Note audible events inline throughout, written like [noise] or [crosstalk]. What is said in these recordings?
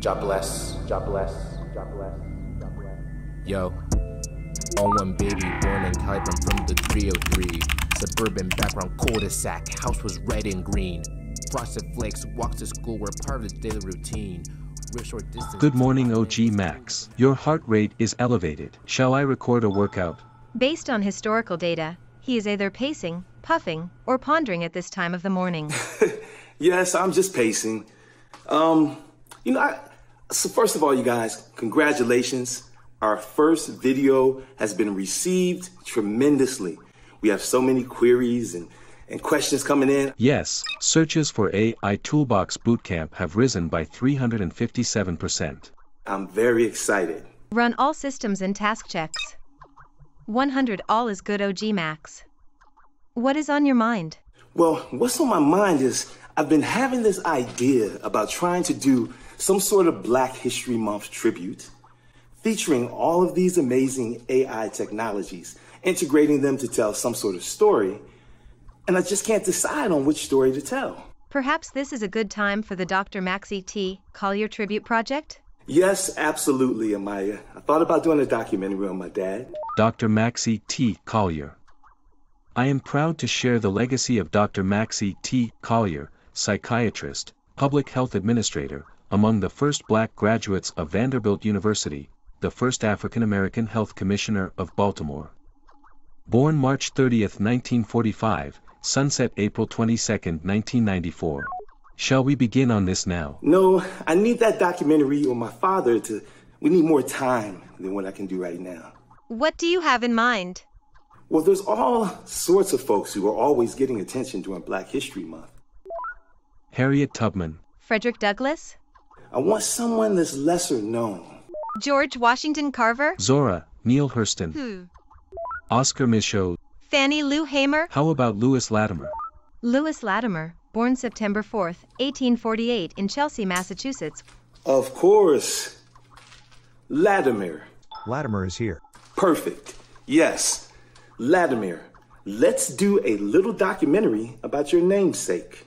God bless. God bless. God bless. God bless. Yo. On one baby born in Caliban from the 303. Suburban background cul-de-sac. House was red and green. Frosted flakes. Walks to school were part of his daily routine. Real short distance. Good morning OG Max. Your heart rate is elevated. Shall I record a workout? Based on historical data, he is either pacing, puffing, or pondering at this time of the morning. [laughs] Yes, I'm just pacing. Um, you know, I, so first of all, you guys, congratulations. Our first video has been received tremendously. We have so many queries and, and questions coming in. Yes, searches for AI Toolbox Bootcamp have risen by 357%. I'm very excited. Run all systems and task checks. 100 all is good OG Max. What is on your mind? Well, what's on my mind is I've been having this idea about trying to do some sort of Black History Month tribute featuring all of these amazing AI technologies, integrating them to tell some sort of story, and I just can't decide on which story to tell. Perhaps this is a good time for the Dr. Maxie T. Collier Tribute Project? Yes, absolutely, Amaya. I thought about doing a documentary on my dad. Dr. Maxie T. Collier. I am proud to share the legacy of Dr. Maxie T. Collier, psychiatrist, public health administrator, among the first black graduates of Vanderbilt University, the first African American health commissioner of Baltimore. Born March 30, 1945, sunset April 22, 1994. Shall we begin on this now? No, I need that documentary on my father to. We need more time than what I can do right now. What do you have in mind? Well, there's all sorts of folks who are always getting attention during Black History Month. Harriet Tubman. Frederick Douglass? I want someone that's lesser known. George Washington Carver? Zora, Neale Hurston. Who? Oscar Micheaux. Fannie Lou Hamer? How about Lewis Latimer? Lewis Latimer, born September 4, 1848, in Chelsea, Massachusetts. Of course. Latimer. Latimer is here. Perfect. Yes. Latimer. Let's do a little documentary about your namesake.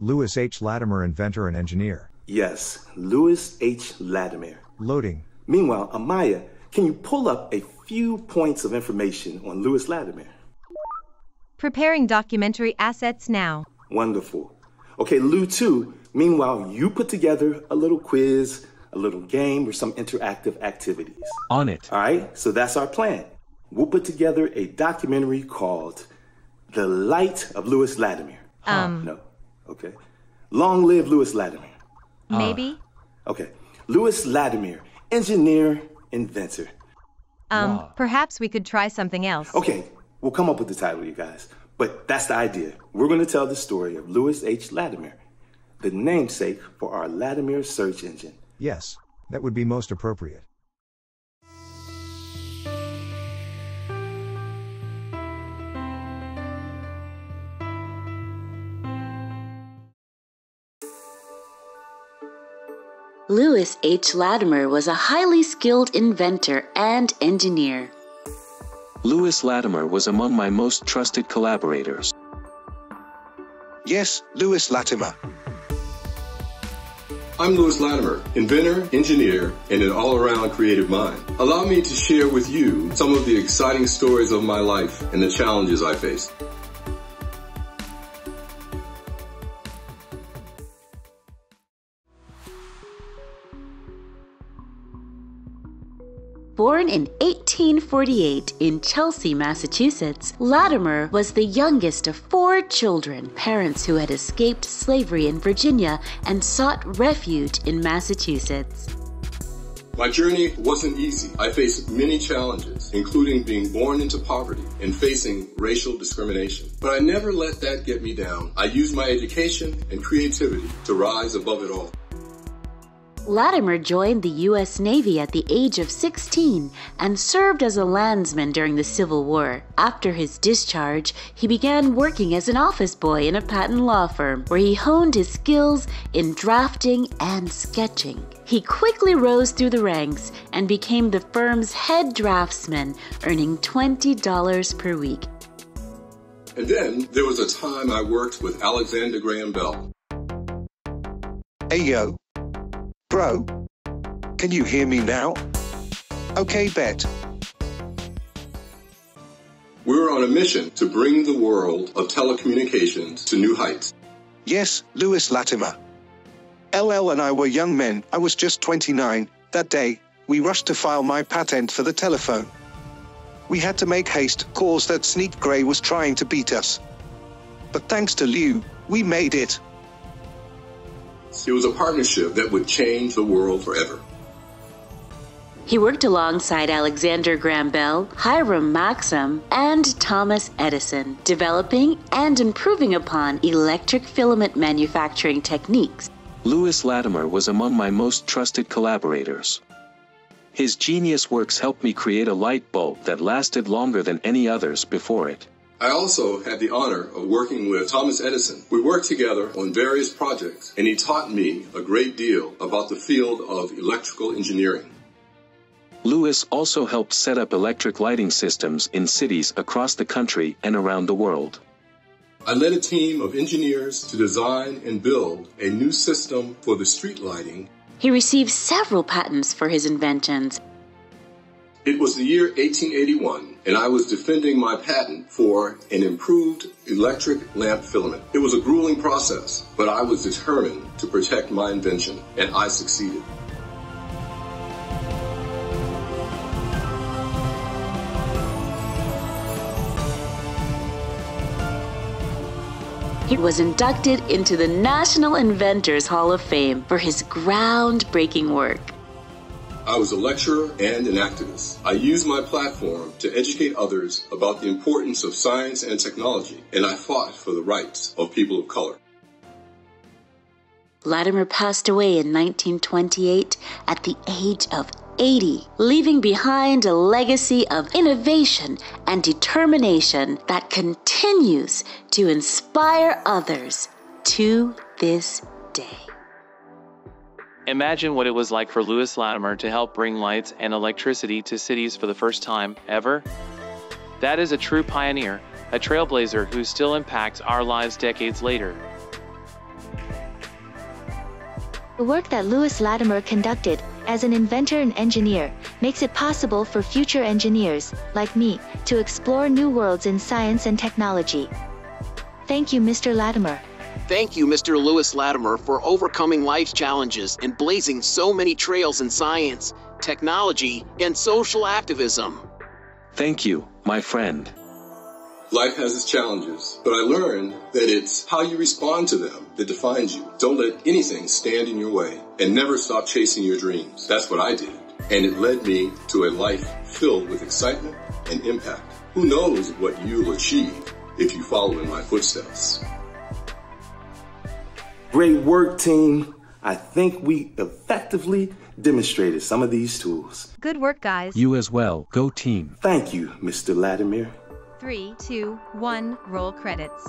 Lewis H. Latimer, inventor and engineer. Yes, Lewis H. Latimer. Loading. Meanwhile, Amaya, can you pull up a few points of information on Lewis Latimer? Preparing documentary assets now. Wonderful. Okay, Lou, too. Meanwhile, you put together a little quiz, a little game, or some interactive activities. On it. All right, so that's our plan. We'll put together a documentary called The Light of Lewis Latimer. Um, No. Okay. Long live Lewis Latimer. Maybe? Okay. Lewis Latimer, engineer, inventor. Um, Wow. perhaps we could try something else. Okay, we'll come up with the title, you guys. But that's the idea. We're going to tell the story of Lewis H. Latimer, the namesake for our Latimer search engine. Yes, that would be most appropriate. Lewis H. Latimer was a highly skilled inventor and engineer. Lewis Latimer was among my most trusted collaborators. Yes, Lewis Latimer. I'm Lewis Latimer, inventor, engineer, and an all-around creative mind. Allow me to share with you some of the exciting stories of my life and the challenges I faced. Born in 1848 in Chelsea, Massachusetts, Latimer was the youngest of four children, parents who had escaped slavery in Virginia and sought refuge in Massachusetts. My journey wasn't easy. I faced many challenges, including being born into poverty and facing racial discrimination. But I never let that get me down. I used my education and creativity to rise above it all. Latimer joined the U.S. Navy at the age of 16 and served as a landsman during the Civil War. After his discharge, he began working as an office boy in a patent law firm where he honed his skills in drafting and sketching. He quickly rose through the ranks and became the firm's head draftsman, earning $20 per week. And then there was a time I worked with Alexander Graham Bell. Hey yo. Bro? Can you hear me now? Okay, bet. We're on a mission to bring the world of telecommunications to new heights. Yes, Lewis Latimer. LL and I were young men. I was just 29. That day, we rushed to file my patent for the telephone. We had to make haste, cause that sneak Gray was trying to beat us. But thanks to Liu, we made it. It was a partnership that would change the world forever. He worked alongside Alexander Graham Bell, Hiram Maxim, and Thomas Edison, developing and improving upon electric filament manufacturing techniques. Lewis Latimer was among my most trusted collaborators. His genius works helped me create a light bulb that lasted longer than any others before it. I also had the honor of working with Thomas Edison. We worked together on various projects, and he taught me a great deal about the field of electrical engineering. Lewis also helped set up electric lighting systems in cities across the country and around the world. I led a team of engineers to design and build a new system for the street lighting. He received several patents for his inventions. It was the year 1881, and I was defending my patent for an improved electric lamp filament. It was a grueling process, but I was determined to protect my invention, and I succeeded. He was inducted into the National Inventors Hall of Fame for his groundbreaking work. I was a lecturer and an activist. I used my platform to educate others about the importance of science and technology, and I fought for the rights of people of color. Latimer passed away in 1928 at the age of 80, leaving behind a legacy of innovation and determination that continues to inspire others to this day. Imagine what it was like for Lewis Latimer to help bring lights and electricity to cities for the first time ever. That is a true pioneer, a trailblazer who still impacts our lives decades later. The work that Lewis Latimer conducted, as an inventor and engineer, makes it possible for future engineers, like me, to explore new worlds in science and technology. Thank you, Mr. Latimer. Thank you, Mr. Lewis Latimer, for overcoming life's challenges and blazing so many trails in science, technology, and social activism. Thank you, my friend. Life has its challenges, but I learned that it's how you respond to them that defines you. Don't let anything stand in your way and never stop chasing your dreams. That's what I did. And it led me to a life filled with excitement and impact. Who knows what you'll achieve if you follow in my footsteps? Great work, team. I think we effectively demonstrated some of these tools. Good work, guys. You as well. Go team. Thank you, Mr. Latimer. Three, two, one, roll credits.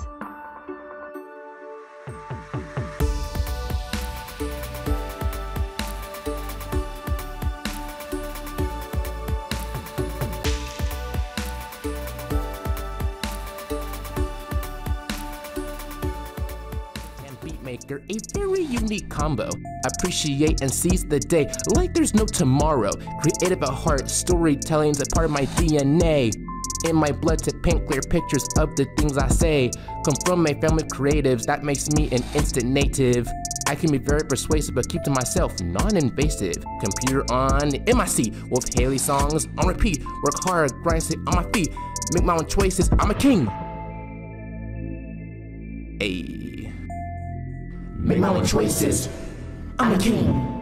Beatmaker, a very unique combo. Appreciate and seize the day like there's no tomorrow. Creative at heart, storytelling's a part of my DNA. In my blood to paint clear pictures of the things I say. Come from a family of creatives, that makes me an instant native. I can be very persuasive, but keep to myself, non-invasive. Computer on, seat, with Haley songs on repeat. Work hard, grind, sit on my feet. Make my own choices, I'm a king. Ayy. Make my own choices, I'm a king.